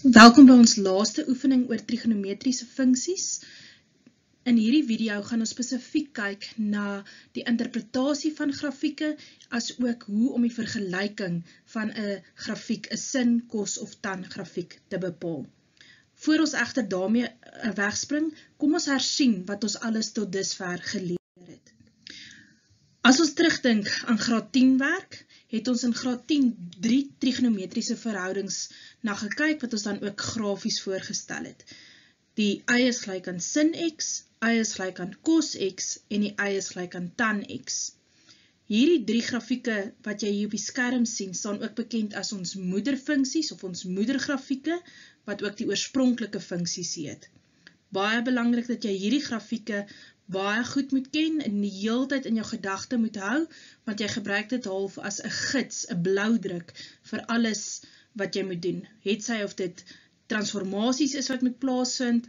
Welkom by ons laaste oefening oor trigonometriese funksies. In hierdie video gaan ons spesifiek kyk na die interpretasie van grafieke as ook hoe om die vergelyking van 'n grafiek, 'n sin, kos of tan grafiek te bepaal. Voor ons egter daarmee eh, wegspring, kom ons hersien wat ons alles tot dusver geleer het. As ons terugdink aan graad 10 werk, het ons in graad 10 drie trigonometriese verhoudings na gekyk wat ons dan ook grafies voorgestel het. Die y is gelyk aan sin x, y is gelyk aan cos x en die y is gelyk aan tan x. Hierdie drie grafieke wat jy hier op die skerm sien, staan ook bekend as ons moederfunksies of ons moedergrafieke wat ook die oorspronklike funksies heet. Baie belangrik dat jy hierdie grafieke baie goed moet ken en die hele tyd in jou gedagte moet hou, want jy gebruik dit half as 'n gids, 'n bloudruk vir alles wat jy moet doen. Het sy of dit transformasies is wat moet plaasvind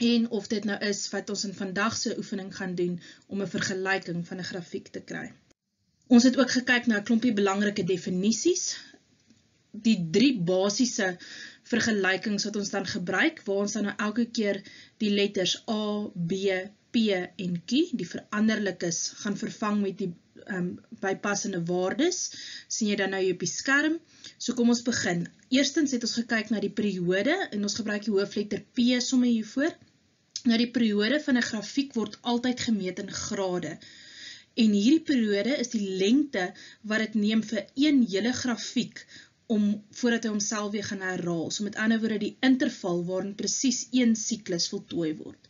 en of dit nou is wat ons in vandag se oefening gaan doen om 'n vergelyking van 'n grafiek te kry. Ons het ook gekyk na 'n klompie belangrike definisies. Die drie basiese vergelykings wat ons dan gebruik, waar ons dan nou elke keer die letters A, B, P en Q, die veranderlikes, gaan vervang met die um, bypassende waardes, sien jy dan nou hier op die skerm. So kom ons begin. Eerstens het ons gekyk na die periode, en ons gebruik die hoofletter P somme hiervoor. Nou die periode van een grafiek word altyd gemeet in grade. En hierdie periode is die lengte wat het neem vir een hele grafiek om voordat hy homself weer gaan herhaal. So met ander woorde die interval waarin precies een cyklus voltooi word.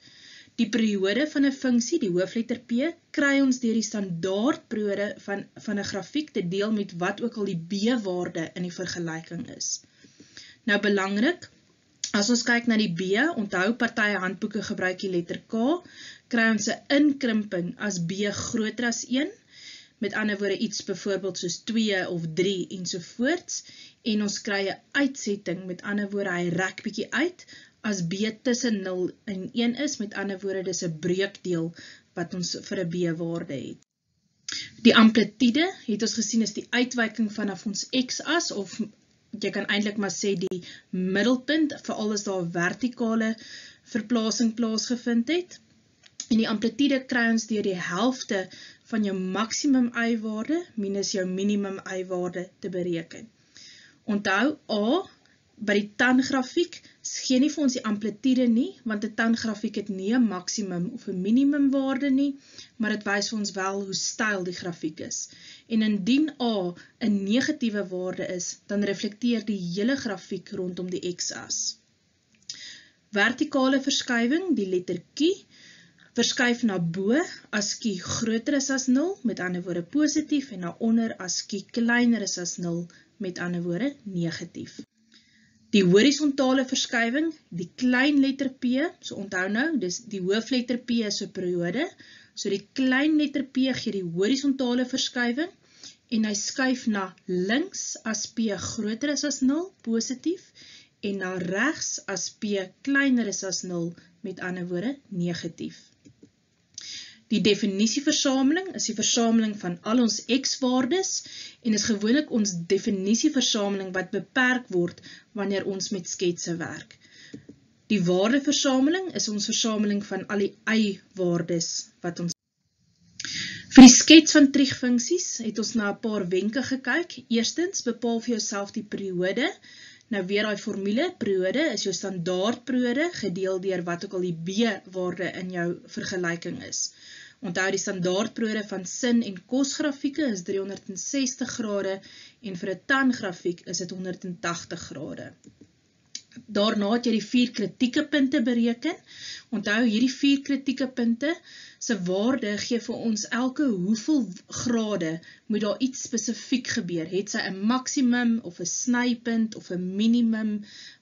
Die periode van 'n funksie, die hoofletter P, kry ons deur die standaard periode van van 'n grafiek te deel met wat ook al die B-waarde in die vergelyking is. Nou belangrik, as ons kyk na die B, onthou partye handboeke gebruik die letter K, kry ons 'n inkrimping as B groter as 1. Met ander woorde iets byvoorbeeld soos 2 of 3 ensovoorts en ons kry 'n uitsetting, met ander woorde hy rek bietjie uit as b tussen 0 en 1 is, met ander woorde dis 'n breukdeel wat ons vir 'n b-waarde het. Die amplitude het ons gesien is die uitwyking vanaf ons x-as of jy kan eintlik maar sê die middelpunt veral as daar 'n vertikale verplasing plaasgevind het. En die amplitude kry ons deur die helfte van jou maksimum y-waarde minus jou minimum y-waarde te bereken. Onthou A by die tan grafiek gee nie vir ons die amplitude nie, want die tan grafiek het nie 'n maksimum of 'n minimum waarde nie, maar dit wys vir ons wel hoe styl die grafiek is. En indien A 'n negatiewe waarde is, dan reflekteer die hele grafiek rondom die x-as. Vertikale verskywing, die letter Q, verskuif na bo as Q groter is as 0, met ander woorde positief, en na onder as Q kleiner is as 0, met ander woorde negatief. Die horizontale verskywing, die klein letter P, so onthou nou, dis die hoofletter P is 'n periode. So die klein letter P gee die horizontale verskywing en hy skuif na links as P groter is as 0, positief, en na regs as P kleiner is as 0, met ander woorde, negatief. Die definisieversameling is die versameling van al ons x-waardes en is gewoonlik ons definisieversameling wat beperk word wanneer ons met sketse werk. Die waardeversameling is ons versameling van al die y-waardes wat ons Vir die skets van triegfunksies het ons na 'n paar wenke gekyk. Eerstens, bepaal vir jouself die periode. Nou weer daai formule, periode is jou standaard periode gedeel deur wat ook al die b-waarde in jou vergelyking is. Onthou die standaardperiode van sin en kos grafieke is 360 grade en vir 'n tan grafiek is dit 180 grade. Daarna het jy die vier kritieke punte bereken. Onthou hierdie vier kritieke punte se waarde gee vir ons elke hoeveel grade moet daar iets spesifiek gebeur. Het sy 'n maksimum of 'n snypunt of 'n minimum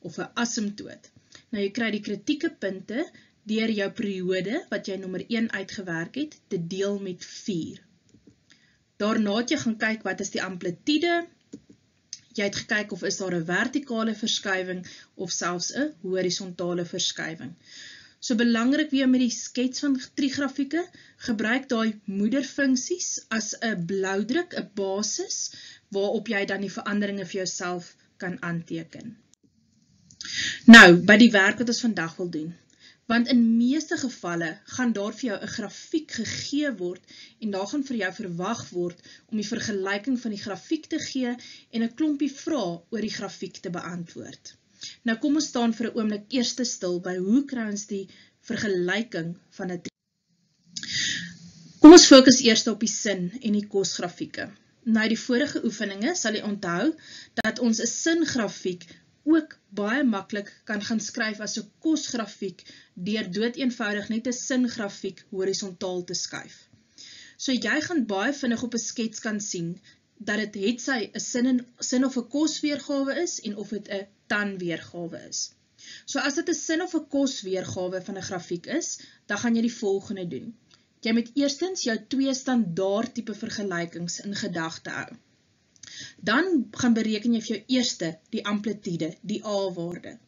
of 'n asymptoot. Nou jy kry die kritieke punte deur jou periode wat jy nommer 1 uitgewerk het te deel met 4. Daarna het jy gaan kyk wat is die amplitude. Jy het gekyk of is daar 'n vertikale verskywing of selfs 'n horisontale verskywing. So belangrik weer met die skets van trigrafieke, gebruik daai moederfunksies as 'n bloudruk, 'n basis waarop jy dan die veranderinge vir jouself kan aanteken. Nou, by die werk wat ons vandag wil doen, want in meeste gevalle gaan daar vir jou een grafiek gegee word en daar gaan vir jou verwag word om die vergelijking van die grafiek te gee en een klompie vraag oor die grafiek te beantwoord. Nou kom ons staan vir een oomlik eerste stil by hoe kry ons die vergelijking van het Kom ons focus eerst op die sin en die kostgrafieke. Na die vorige oefeninge sal jy onthou dat ons een singrafiek ook baie makkelijk kan gaan skryf as een kostgrafiek dier dood eenvoudig net een singrafiek horizontaal te skuif. So jy gaan baie vinnig op een skets kan sien dat het het sy een sin, en, sin of een kostweergawe is en of het een tanweergawe is. So as dit een sin of een kostweergawe van een grafiek is, dan gaan jy die volgende doen. Jy moet eerstens jou twee standaard type vergelijkings in gedachte hou. Dan gaan bereken jy vir jou eerste die amplitude, die A-waarde.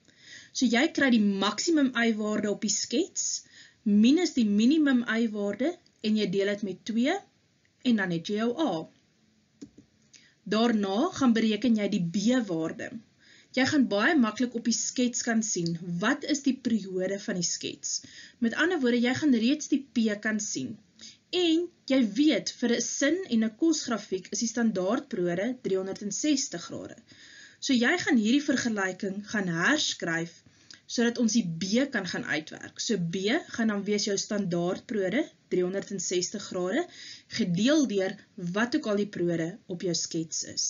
So jy kry die maximum Y-waarde op die skets, minus die minimum Y-waarde, en jy deel het met 2, en dan het jy jou A. Daarna gaan bereken jy die B-waarde. Jy gaan baie makkelijk op die skets kan sien, wat is die periode van die skets. Met ander woorde, jy gaan reeds die P kan sien. En jy weet, vir een sin en een kostgrafiek is die standaardperiode 360 grade. So jy gaan hierdie vergelijking gaan herskryf, so dat ons die B kan gaan uitwerk. So B gaan dan wees jou standaardperiode 360 grade, gedeel dier wat ook al die periode op jou skets is.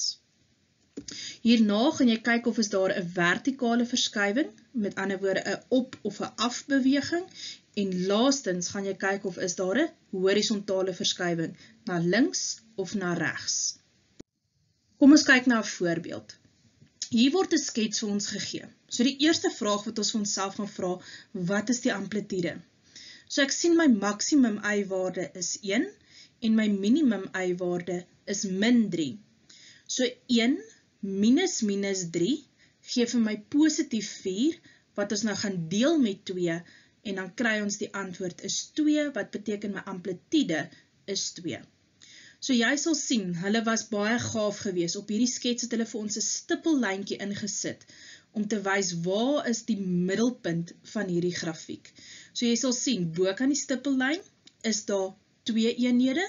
Hierna gaan jy kyk of is daar een vertikale verskuiving, met ander woorde een op- of een afbeweging, En laastens gaan jy kyk of is daar een horizontale verskuiving na links of na rechts. Kom ons kyk na een voorbeeld. Hier word een skets vir ons gegee. So die eerste vraag wat ons vir ons self gaan vraag, wat is die amplitude? So ek sien my maximum y-waarde is 1 en my minimum y-waarde is min 3. So 1 minus minus 3 geef vir my positief 4, wat ons nou gaan deel met 2, en dan kry ons die antwoord is 2, wat beteken my amplitude is 2. So jy sal sien, hulle was baie gaaf gewees, op hierdie skets het hulle vir ons een stippellijnkie ingesit, om te wys waar is die middelpunt van hierdie grafiek. So jy sal sien, boek aan die stippellijn is daar 2 eenhede,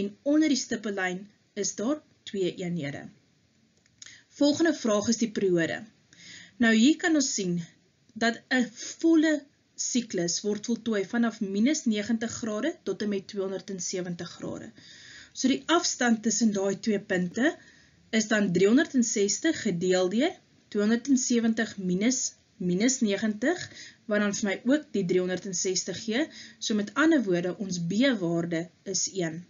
en onder die stippellijn is daar 2 eenhede. Volgende vraag is die periode. Nou hier kan ons sien, dat een volle cyklus word voltooi vanaf minus 90 grade tot en met 270 grade. So die afstand tussen die twee punte is dan 360 gedeeld dier 270 minus minus 90, wat dan vir my ook die 360 gee, so met ander woorde, ons B-waarde is 1.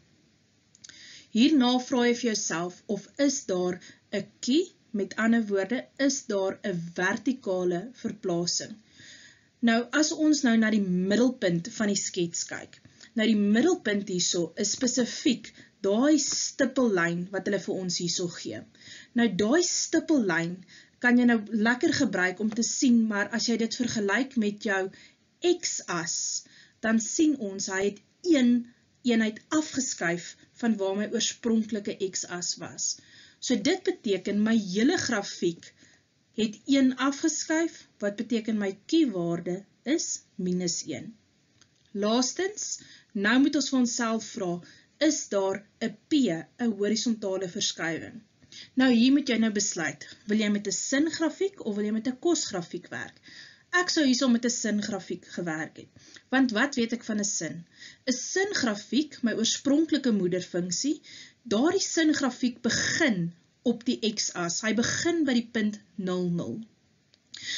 Hierna vraag jy vir jouself, of is daar een kie, met ander woorde, is daar een vertikale verplasing. Nou, as ons nou na die middelpunt van die skets kyk, nou die middelpunt hierso is specifiek die stippellijn wat hulle vir ons hierso gee. Nou, die stippellijn kan jy nou lekker gebruik om te sien, maar as jy dit vergelijk met jou x-as, dan sien ons, hy het een eenheid afgeskuif van waar my oorspronkelike x-as was. So dit beteken my hele grafiek het 1 afgeskuif, wat beteken my keywaarde is minus 1. Laastens, nou moet ons vir ons self vraag, is daar een P, een horizontale verskuiving? Nou hier moet jy nou besluit, wil jy met een singrafiek of wil jy met een kostgrafiek werk? Ek sou hier met een singrafiek gewerk het, want wat weet ek van een sin? Een singrafiek, my oorspronkelike moederfunksie, daar die singrafiek begin op die x-as. Hy begin by die punt 0, 0.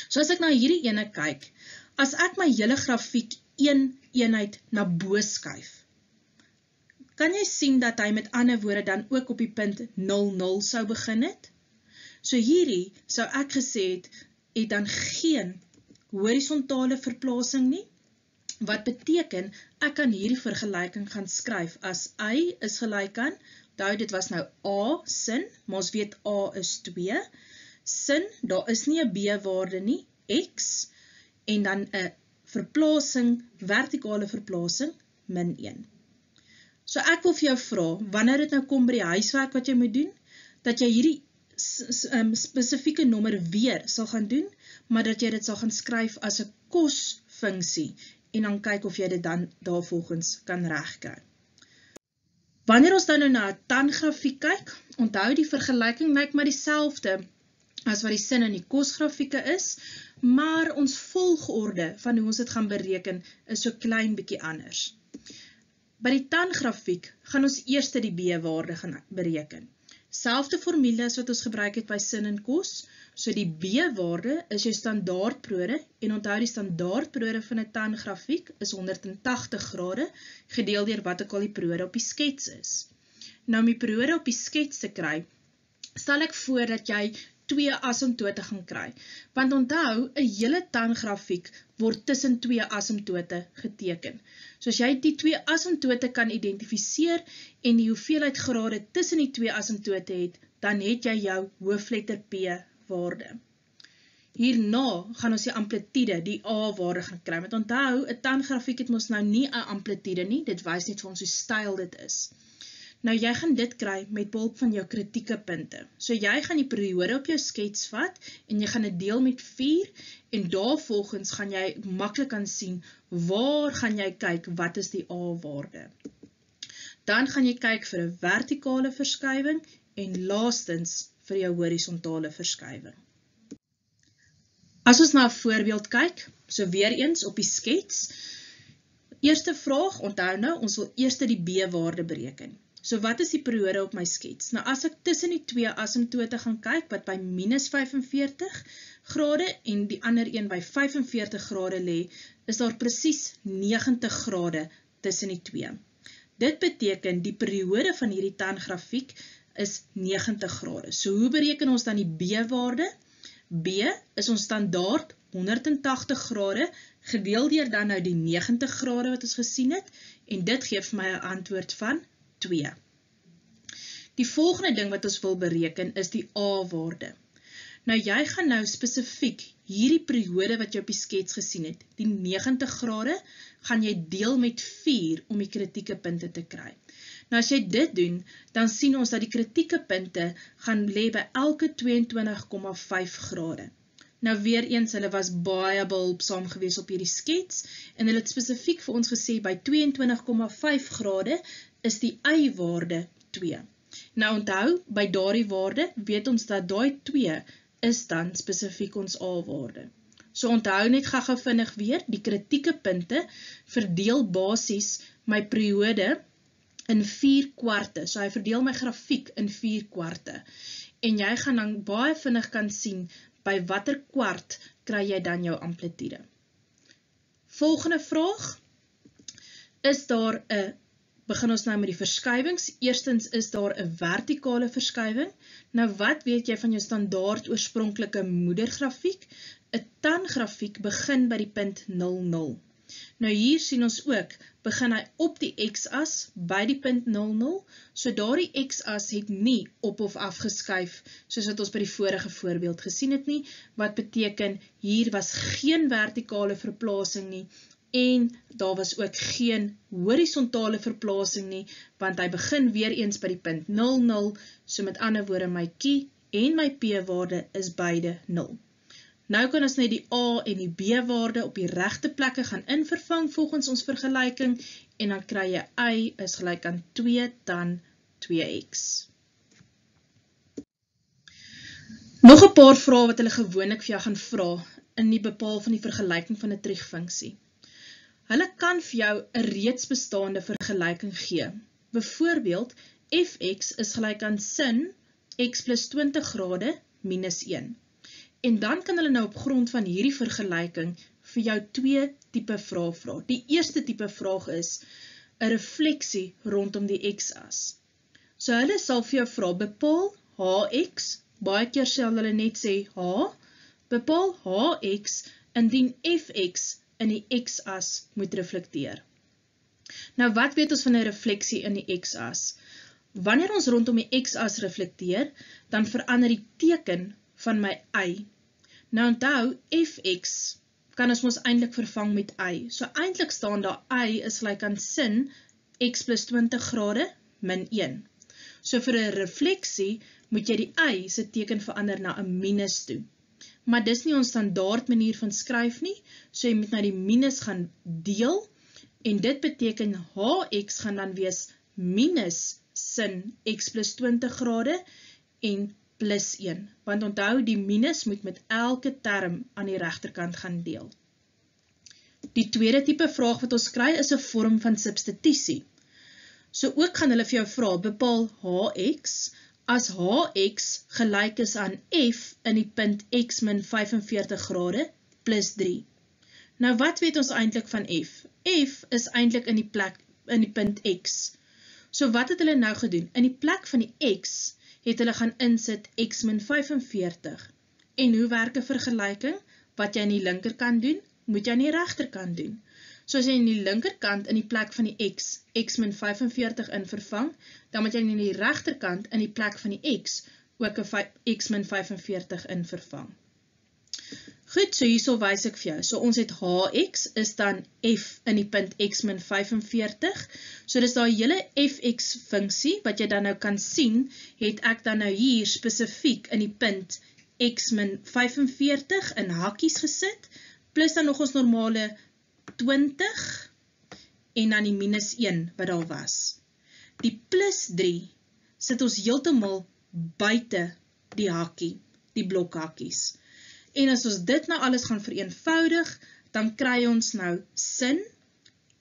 So as ek na hierdie ene kyk, as ek my hele grafiek een eenheid na boos skuif, kan jy sien dat hy met ander woorde dan ook op die punt 0, 0 sou begin het? So hierdie sou ek gesê het, het dan geen horizontale verplasing nie, wat beteken, ek kan hierdie vergelijking gaan skryf as y is gelijk aan Onthou, dit was nou A sin, maar ons weet A is 2. Sin, daar is nie 'n B-waarde nie, X en dan 'n verplasing, vertikale verplasing min 1. So ek wil vir jou vra, wanneer dit nou kom by die huiswerk wat jy moet doen, dat jy hierdie um, spesifieke nommer weer sal gaan doen, maar dat jy dit sal gaan skryf as 'n kosfunksie en dan kyk of jy dit dan daarvolgens kan regkry. Wanneer ons dan nou na 'n tangrafiek kyk, onthou die vergelyking lyk maar dieselfde as wat die sin in die kosgrafieke is, maar ons volgorde van hoe ons dit gaan bereken is so klein bietjie anders. By die tangrafiek gaan ons eers die B-waarde gaan bereken. Selfde formule as wat ons gebruik het by sin en kos, so die B-waarde is jou standaardprode en onthou die standaardprode van 'n tangrafiek is 180 grade gedeel deur wat ook al die prode op die skets is. Nou om die prode op die skets te kry, stel ek voor dat jy twee asymptote gaan kry. Want onthou, 'n hele tangrafiek word tussen twee asymptote geteken. So as jy die twee asymptote kan identifiseer en die hoeveelheid grade tussen die twee asymptote het, dan het jy jou hoofletter P waarde. Hierna gaan ons die amplitude, die A waarde gaan kry. Want onthou, 'n tangrafiek het mos nou nie 'n amplitude nie. Dit wys net vir ons hoe styl dit is. Nou jy gaan dit kry met behulp van jou kritieke punte. So jy gaan die periode op jou skets vat en jy gaan dit deel met 4 en daarvolgens gaan jy maklik kan sien waar gaan jy kyk wat is die A-waarde. Dan gaan jy kyk vir 'n vertikale verskywing en laastens vir jou horisontale verskywing. As ons na 'n voorbeeld kyk, so weer eens op die skets. Eerste vraag, onthou nou, ons wil eers die B-waarde bereken. So wat is die periode op my skets? Nou as ek tussen die twee asymptote gaan kyk wat by minus 45 grade en die ander een by 45 grade lê, is daar presies 90 grade tussen die twee. Dit beteken die periode van hierdie tangrafiek is 90 grade. So hoe bereken ons dan die B-waarde? B is ons standaard 180 grade gedeel deur dan nou die 90 grade wat ons gesien het en dit gee vir my 'n antwoord van 2. Die volgende ding wat ons wil bereken is die A-waarde. Nou jy gaan nou spesifiek hierdie periode wat jy op die skets gesien het, die 90 grade, gaan jy deel met 4 om die kritieke punte te kry. Nou as jy dit doen, dan sien ons dat die kritieke punte gaan lê by elke 22,5 grade. Nou weer eens, hulle was baie behulpsaam gewees op hierdie skets en hulle het spesifiek vir ons gesê by 22,5 grade is die y-waarde 2. Nou onthou, by daardie waarde weet ons dat daai 2 is dan spesifiek ons A-waarde. So onthou net gaga vinnig weer, die kritieke punte verdeel basies my periode in 4 kwarte. So hy verdeel my grafiek in 4 kwarte. En jy gaan dan baie vinnig kan sien by watter kwart kry jy dan jou amplitude. Volgende vraag. Is daar 'n begin ons nou met die verskywings. Eerstens is daar 'n vertikale verskywing. Nou wat weet jy van jou standaard oorspronklike moedergrafiek? 'n Tangrafiek begin by die punt 00. Nou hier sien ons ook, begin hy op die x-as by die punt 00, so daardie x-as het nie op of af geskuif soos wat ons by die vorige voorbeeld gesien het nie, wat beteken hier was geen vertikale verplasing nie en daar was ook geen horisontale verplasing nie, want hy begin weer eens by die punt 00, so met ander woorde my kie en my p waarde is beide 0. Nou kan ons net die a en die b waarde op die rechte plekke gaan invervang volgens ons vergelijking en dan kry jy y is gelijk aan 2 dan 2x. Nog een paar vraag wat hulle gewoonlik vir jou gaan vraag in die bepaal van die vergelijking van die terugfunksie. Hulle kan vir jou 'n reeds bestaande vergelyking gee. Byvoorbeeld, fx is gelyk aan sin x + 20 grade minus 1. En dan kan hulle nou op grond van hierdie vergelyking vir jou twee tipe vrae vra. Die eerste tipe vraag is 'n refleksie rondom die x-as. So hulle sal vir jou vra bepaal hx, baie keer sal hulle net sê h, bepaal hx indien fx in die x-as moet reflekteer. Nou wat weet ons van 'n refleksie in die x-as? Wanneer ons rondom die x-as reflekteer, dan verander die teken van my y. Nou onthou, fx kan ons mos eintlik vervang met y. So eintlik staan daar y is gelyk aan sin x + 20 grade min 1. So vir 'n refleksie moet jy die y se teken verander na 'n minus toe. Maar dis nie ons standaard manier van skryf nie, so jy moet na die minus gaan deel en dit beteken hx gaan dan wees minus sin x plus 20 grade en plus 1, want onthou die minus moet met elke term aan die rechterkant gaan deel. Die tweede type vraag wat ons kry is 'n vorm van substitutie. So ook gaan hulle vir jou vra, bepaal hx as hx gelyk is aan f in die punt x min 45 grade plus 3. Nou wat weet ons eintlik van f? f is eintlik in die plek in die punt x. So wat het hulle nou gedoen? In die plek van die x het hulle gaan insit x min 45. En hoe werk 'n vergelyking? Wat jy aan die linkerkant doen, moet jy aan die rechterkant doen. So as jy in die linkerkant in die plek van die x, x min 45 in vervang, dan moet jy in die rechterkant in die plek van die x ook een x min 45 in vervang. Goed, so hierso wys ek vir jou. So ons het hx is dan f in die punt x min 45. So dis daar hele fx funksie wat jy dan nou kan sien, het ek dan nou hier spesifiek in die punt x min 45 in hakies gesit, plus dan nog ons normale 20 en dan die minus 1 wat daar was. Die plus 3 sit ons heeltemal buite die hakie, die blokhakies. En as ons dit nou alles gaan vereenvoudig, dan kry ons nou sin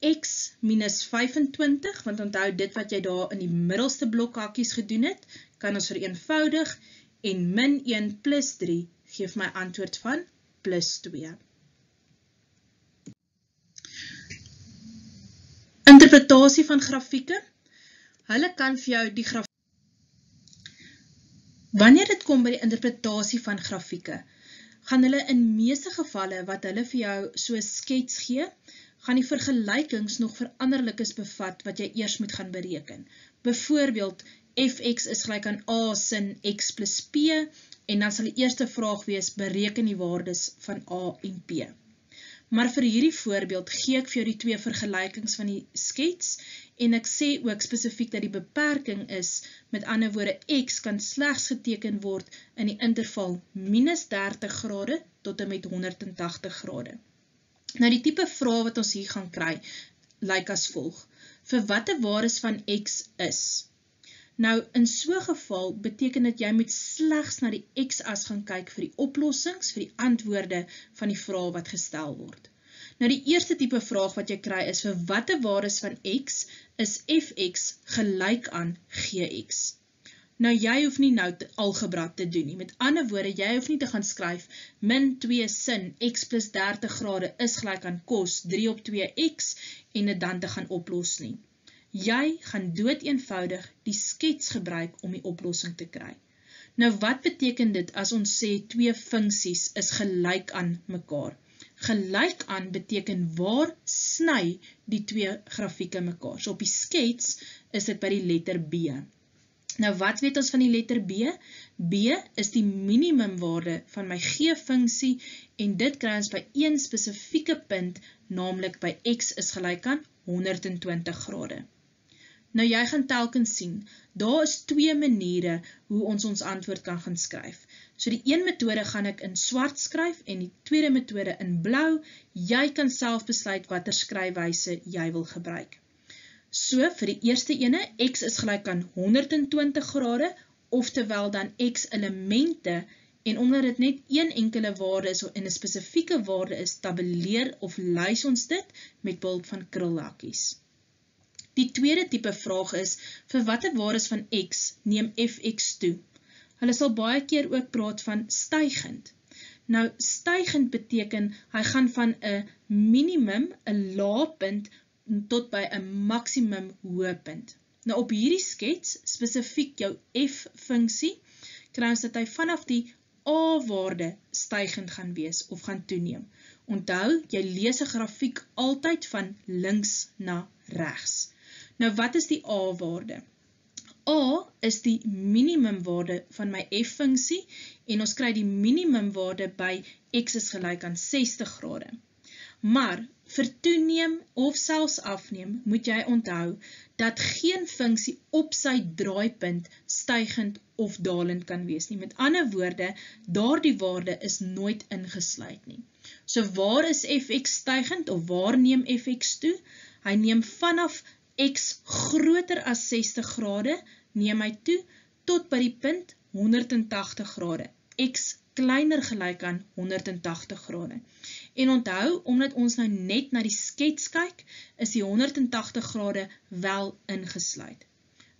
x minus 25, want onthou dit wat jy daar in die middelste blokhakies gedoen het, kan ons vereenvoudig, en min 1 plus 3 geef my antwoord van plus 2. Interpretatie van grafieke, hulle kan vir jou die grafieke, wanneer dit kom by die interpretatie van grafieke, gaan hulle in meeste gevalle wat hulle vir jou so skets gee, gaan die vergelykings nog veranderlikes bevat wat jy eers moet gaan bereken. Bijvoorbeeld, fx is gelijk aan a sin x plus p, en dan sal die eerste vraag wees, bereken die waardes van a en p. Maar vir hierdie voorbeeld gee ek vir jou die twee vergelykings van die skets en ek sê ook spesifiek dat die beperking is, met ander woorde x kan slechts geteken word in die interval minus 30 grade tot en met 180 grade. Nou die type vraag wat ons hier gaan kry, lyk as volg. Vir wat die waardes van x is? Nou, in so geval beteken dat jy moet slechts na die x-as gaan kyk vir die oplossings, vir die antwoorde van die vraag wat gestel word. Nou die eerste type vraag wat jy kry is vir wat die waardes van x is fx gelijk aan gx. Nou jy hoef nie nou te algebra te doen nie. Met ander woorde, jy hoef nie te gaan skryf min 2 sin x plus 30 grade is gelijk aan kos 3 op 2x en dit dan te gaan oplos nie. Jy gaan dood eenvoudig die skets gebruik om die oplossing te kry. Nou wat beteken dit as ons sê twee funksies is gelijk aan mekaar? gelijk aan beteken waar sny die twee grafieke mekaar. So op die skets is dit by die letter B. Nou wat weet ons van die letter B? B is die minimumwaarde van my G-funksie en dit kry ons by een spesifieke punt, namelijk by x is gelijk aan 120 grade. Nou jy gaan telkens sien, daar is twee maniere hoe ons ons antwoord kan gaan skryf. So die een methode gaan ek in swart skryf en die tweede methode in blauw. Jy kan self besluit wat er skryfwijse jy wil gebruik. So vir die eerste ene, x is gelijk aan 120 grade, oftewel dan x elemente, en omdat het net een enkele waarde is en een specifieke waarde is, tabeleer of luis ons dit met behulp van krullhakies. Die tweede type vraag is, vir wat die waarde is van x, neem fx toe. Hulle sal baie keer ook praat van stuigend. Nou, stuigend beteken, hy gaan van een minimum, een laagpunt, tot by een maximum hoogpunt. Nou, op hierdie skets, specifiek jou f-funksie, kry ons dat hy vanaf die a-waarde stuigend gaan wees of gaan toeneem. Onthou, jy lees een grafiek altyd van links na rechts. Nou, wat is die a-waarde? A is die minimumwaarde van my f-funksie en ons kry die minimumwaarde by x is gelijk aan 60 grade. Maar vir toeneem of selfs afneem, moet jy onthou dat geen funksie op sy draaipunt stygend of dalend kan wees nie. Met ander woorde, daardie waarde is nooit ingesluit nie. So waar is fx stygend of waar neem fx toe? Hy neem vanaf x groter as 60 grade, neem hy toe tot by die punt 180 grade. x kleiner gelijk aan 180 grade. En onthou, omdat ons nou net na die skets kyk, is die 180 grade wel ingesluid.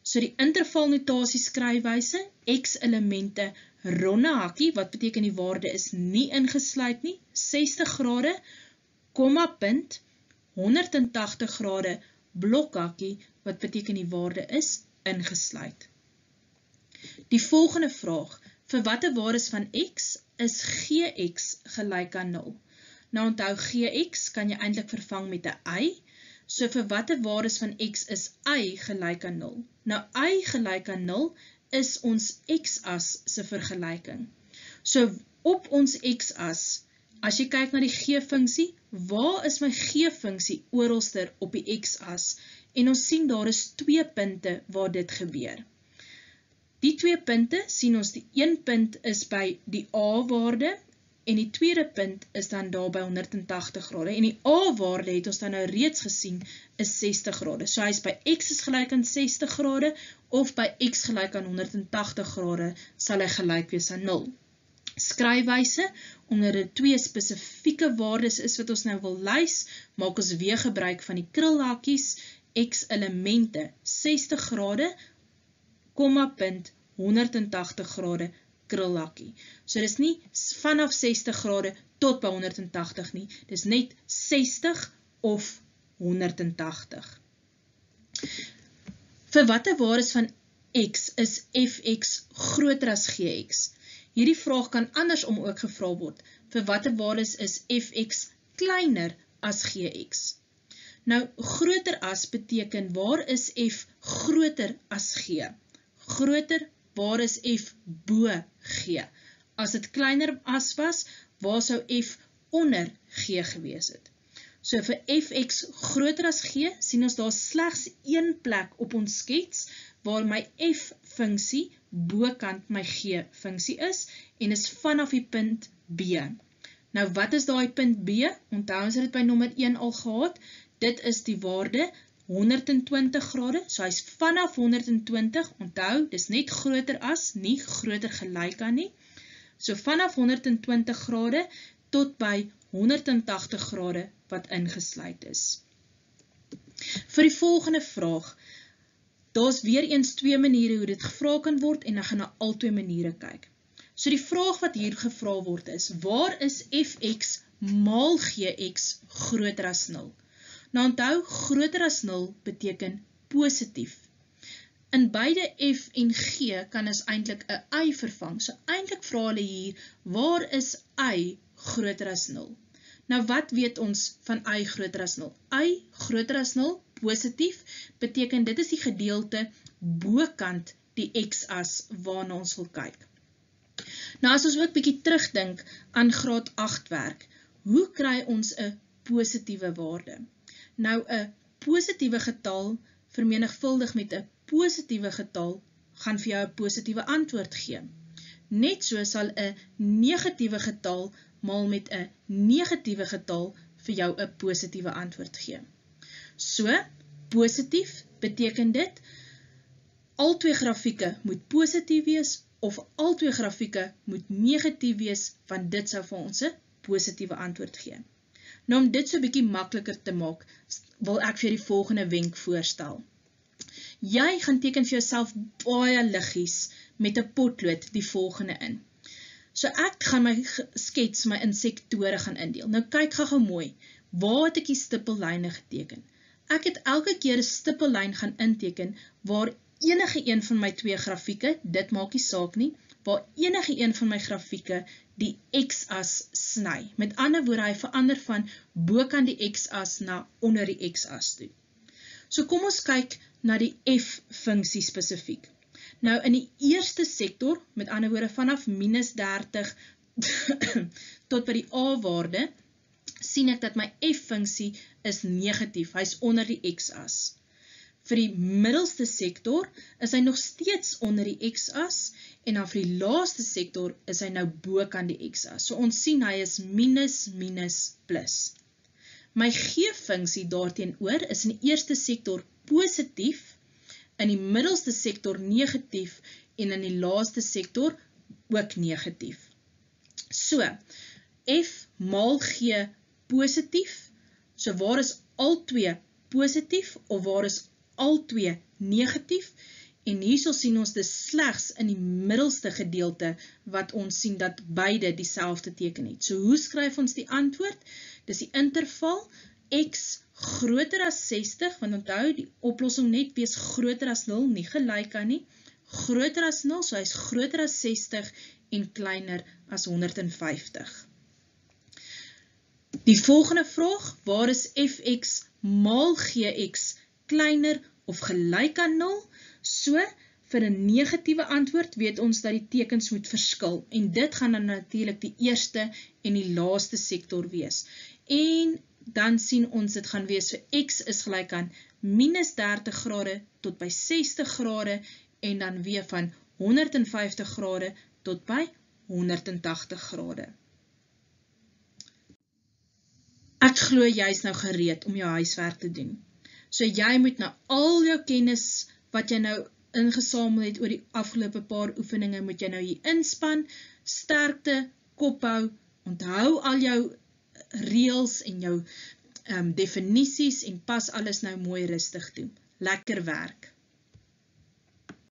So die intervalnotasie skrywijse, x elemente ronde hakkie, wat beteken die waarde is nie ingesluid nie, 60 grade, komma punt, 180 grade blokhakkie, wat beteken die waarde is ingesluid. Die volgende vraag, vir wat die waardes van x is gx gelijk aan 0. Nou onthou gx kan jy eindelijk vervang met een y, so vir wat die waardes van x is y gelijk aan 0. Nou y gelijk aan 0 is ons x-as se vergelijking. So op ons x-as, as jy kyk na die g-funksie, waar is my g-funksie ooralster op die x-as? En ons sien daar is twee punte waar dit gebeur. Die twee punte sien ons die een punt is by die A-waarde en die tweede punt is dan daar by 180 grade en die A-waarde het ons dan nou reeds gesien is 60 grade. So hy is by x is gelijk aan 60 grade of by x gelijk aan 180 grade sal hy gelijk wees aan 0. Skrywijse, onder die twee specifieke waardes is wat ons nou wil lys, maak ons weer gebruik van die krulhakies, x elemente 60 grade komma punt 180 grade krullakkie. So dis nie vanaf 60 grade tot by 180 nie, dis net 60 of 180. Vir wat die waardes van x is fx groter as gx? Hierdie vraag kan andersom ook gevra word. Vir wat die waardes is fx kleiner as gx? Nou, groter as beteken waar is f groter as g? groter, waar is f bo g? As het kleiner as was, waar sou f onder g gewees het? So vir fx groter as g, sien ons daar slechts een plek op ons skets, waar my f funksie bokant my g funksie is, en is vanaf die punt b. Nou wat is die punt b? Onthou ons het het by nummer 1 al gehad, dit is die waarde 120 grade, so hy is vanaf 120, onthou, dis net groter as, nie groter gelijk aan nie, so vanaf 120 grade tot by 180 grade wat ingesluid is. Vir die volgende vraag, daar is weer eens twee maniere hoe dit gevra kan word en dan gaan na al twee maniere kyk. So die vraag wat hier gevra word is, waar is fx maal gx groter as 0? Nou onthou, groter as 0 beteken positief. In beide f en g kan ons eindelijk een y vervang. So eindelijk vraag hulle hier, waar is y groter as 0? Nou wat weet ons van y groter as 0? y groter as 0, positief, beteken dit is die gedeelte boekant die x-as waarna ons wil kyk. Nou as ons ook bykie terugdink aan graad 8 werk, hoe kry ons een positieve waarde? Nou, een positieve getal vermenigvuldig met een positieve getal gaan vir jou een positieve antwoord gee. Net so sal een negatieve getal mal met een negatieve getal vir jou een positieve antwoord gee. So, positief beteken dit, al twee grafieke moet positief wees, of al twee grafieke moet negatief wees, want dit sal vir ons een positieve antwoord gee. Nou om dit so bykie makkeliker te maak, wil ek vir die volgende wenk voorstel. Jy gaan teken vir jouself baie liggies met een potlood die volgende in. So ek gaan my skets my in sektore gaan indeel. Nou kyk gauw mooi, waar het ek die stippellijne geteken? Ek het elke keer een stippellijn gaan inteken waar enige een van my twee grafieke, dit maak die saak nie, waar enige een van my grafieke die x-as sny. Met ander woorde, hy verander van boekant die x-as na onder die x-as toe. So kom ons kyk na die f-funksie specifiek. Nou in die eerste sektor, met ander woorde vanaf minus 30 tot by die a-waarde, sien ek dat my f-funksie is negatief, hy is onder die x-as. Vir die middelste sektor is hy nog steeds onder die x-as en dan vir die laaste sektor is hy nou bokant die x-as. So ons sien hy is minus minus plus. My g-funksie daarteenoor is in die eerste sektor positief, in die middelste sektor negatief en in die laaste sektor ook negatief. So, f maal g positief, so waar is al twee positief of waar is al twee negatief en hierso sien ons dis slegs in die middelste gedeelte wat ons sien dat beide dieselfde teken het. So hoe skryf ons die antwoord? Dis die interval x groter as 60, want onthou die oplossing net wees groter as 0, nie gelyk aan nie. Groter as 0, so hy is groter as 60 en kleiner as 150. Die volgende vraag, waar is fx maal gx kleiner of gelijk aan 0, so vir een negatieve antwoord weet ons dat die tekens moet verskil en dit gaan dan natuurlijk die eerste en die laaste sektor wees. En dan sien ons dit gaan wees vir x is gelijk aan minus 30 grade tot by 60 grade en dan weer van 150 grade tot by 180 grade. Ek glo jy is nou gereed om jou huiswerk te doen. So jy moet nou al jou kennis wat jy nou ingesamel het oor die afgelope paar oefeninge, moet jy nou hier inspan, sterkte, kophou, onthou al jou reels en jou um, definities en pas alles nou mooi rustig toe. Lekker werk!